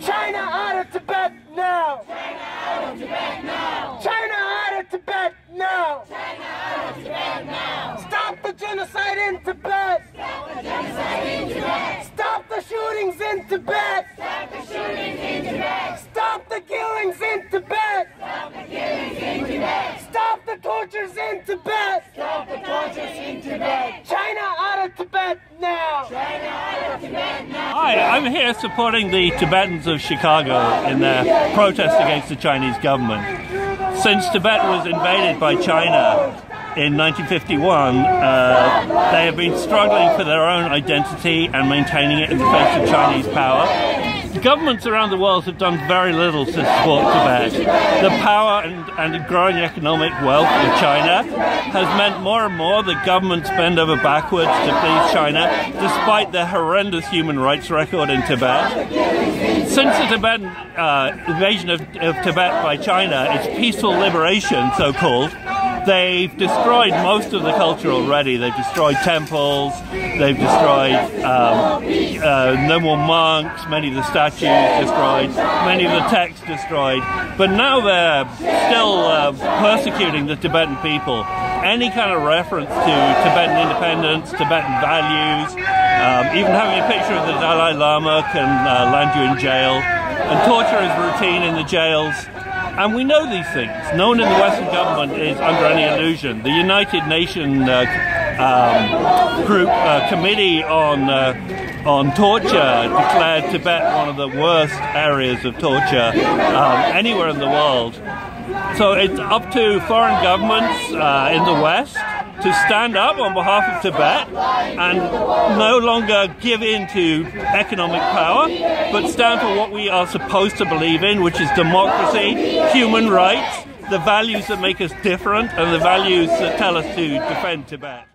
China out of Tibet now! China out of Tibet now! China out of Tibet now! China out of Tibet now! Stop the genocide in Tibet! Stop the genocide in Tibet! Stop the shootings in Tibet! Stop the shootings in Tibet! Stop the killings in Tibet! Stop the killings in Tibet! Stop the tortures in Tibet! Stop the tortures in Tibet! China out of Tibet now! China out of Tibet now! Hi, I'm here supporting the Tibetans of Chicago in their protest against the Chinese government. Since Tibet was invaded by China in 1951, uh, they have been struggling for their own identity and maintaining it in the face of Chinese power. Governments around the world have done very little to support Tibet. The power and, and growing economic wealth of China has meant more and more that governments bend over backwards to please China, despite their horrendous human rights record in Tibet. Since the Tibetan uh, invasion of, of Tibet by China, its peaceful liberation, so called, they've destroyed most of the culture already. They've destroyed temples, they've destroyed um, uh, no more monks, many of the statues destroyed, many of the texts destroyed. But now they're still uh, persecuting the Tibetan people. Any kind of reference to Tibetan independence, Tibetan values, um, even having a picture of the Dalai Lama can uh, land you in jail. And torture is routine in the jails. And we know these things. No one in the Western government is under any illusion. The United Nations uh, um, group uh, committee on uh, on torture declared Tibet one of the worst areas of torture um, anywhere in the world. So it's up to foreign governments uh, in the West to stand up on behalf of Tibet and no longer give in to economic power, but stand for what we are supposed to believe in, which is democracy, human rights, the values that make us different, and the values that tell us to defend Tibet.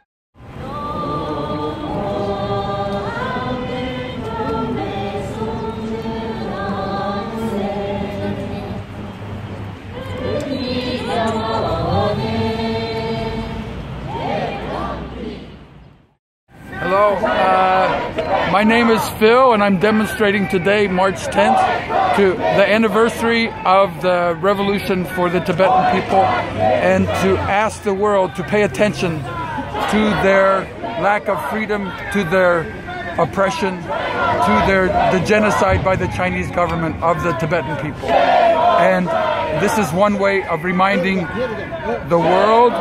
Hello, uh, my name is Phil, and I'm demonstrating today, March 10th, to the anniversary of the revolution for the Tibetan people, and to ask the world to pay attention to their lack of freedom, to their oppression, to their the genocide by the Chinese government of the Tibetan people. And this is one way of reminding the world,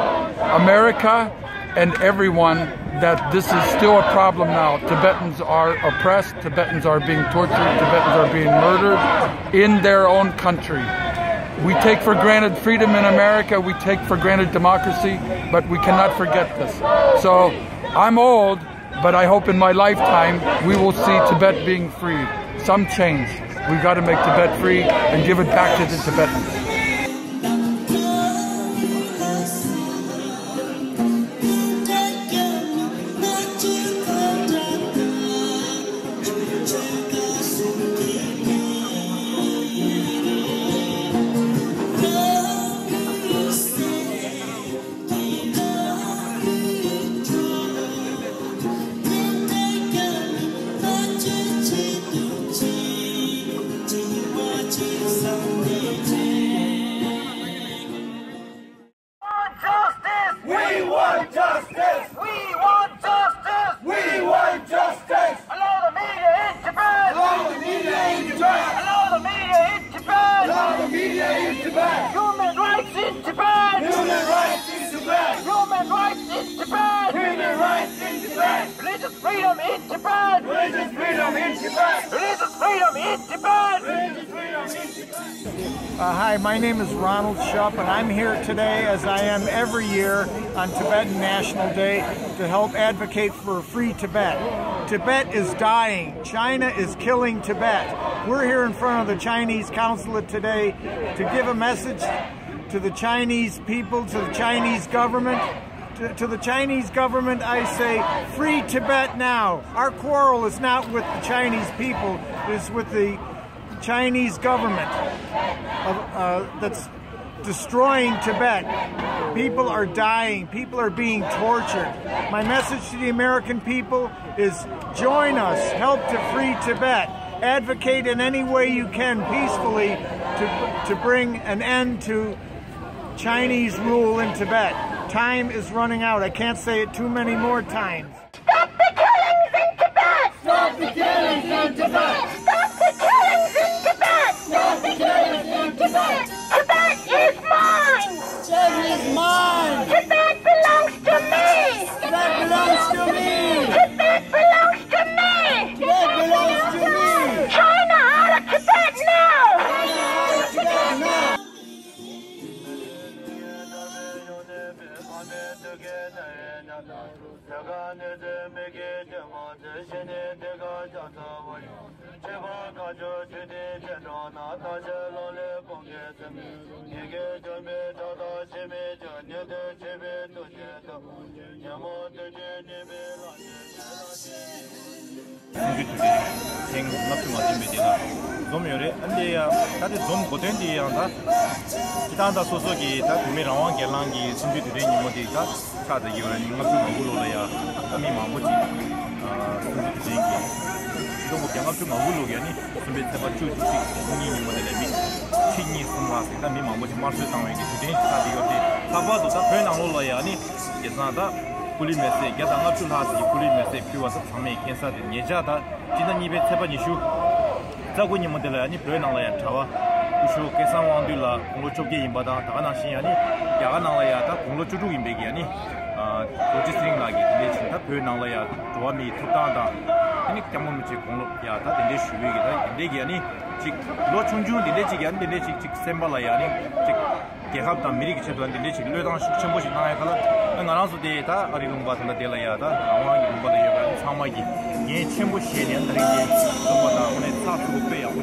America, and everyone that this is still a problem now. Tibetans are oppressed, Tibetans are being tortured, Tibetans are being murdered in their own country. We take for granted freedom in America, we take for granted democracy, but we cannot forget this. So I'm old, but I hope in my lifetime we will see Tibet being free. Some change. We've got to make Tibet free and give it back to the Tibetans. In Tibet! Religious freedom in Tibet! Religious freedom in Tibet! Religious freedom in Tibet! Uh, hi, my name is Ronald Shupp, and I'm here today, as I am every year on Tibetan National Day, to help advocate for free Tibet. Tibet is dying. China is killing Tibet. We're here in front of the Chinese consulate today to give a message to the Chinese people, to the Chinese government. To, to the Chinese government, I say, free Tibet now. Our quarrel is not with the Chinese people, it is with the Chinese government of, uh, that's destroying Tibet. People are dying. People are being tortured. My message to the American people is join us. Help to free Tibet. advocate in any way you can peacefully to, to bring an end to Chinese rule in Tibet. Time is running out. I can't say it too many more times. ne de ga ja ta wa yo che ba ga jo che de che do na ta che lo le pong ge se mi ni ge jo me ta ta che me jo ne de che me to che to ya mo de che ne me la che la che 이게 되게 땡 맞지 맞지 메디나 좀 요래 안데야 다들 좀 고된디 양다 기타한다 소소기 다 구매랑 겔랑기 준비들이 니모디가 차다 요래 니가 좀 먹으러야 아미 마모지 진기 이거 뭐 양압 좀 먹을 로게 아니 준비 해봐 쭉 공인이 모델에 미 신이 숨마 그다 미 마모지 마르스 상황이 되게 다 비거데 사바도 다 그런 안 올라야 아니 예산다 kulī mēsē, gyā tā ngā chū lā sī kulī mēsē pīwā sā tsāmē kēnsā tī nye chā tā jīnā nībē tsēpa nī shū tsā gu nī mō tēlā nī pēwē nā lā yā chāwā u shū kēsā wāng tū lā gōng lō chōp kē yīmbā tā tā gā nā shī yā nī gyā gā nā lā yā tā gōng lō chū chū yīmbē kī yā nī ya ni yaga nang la ya da konglo chuduk inbe gi ya ni doji string la gi dinde chin da pyo nang la ya zhuwa mi tuk dang da ni kyamo mi chi konglo ya da dinde shuwe gi da dinde gi ya ni chik lo chung chung dinde chik ya ni dinde chik chik semba la ya ni chik 개합 다 미리 기체도 안데 지금 르당 숙천 보시 나야 칼라 나랑서 데이터 아리 rumba 다 데라야다 아마기 rumba 데 여가 상마기 예 첨부 시에 년들이 좀 보다 오늘 다 두고 빼야 고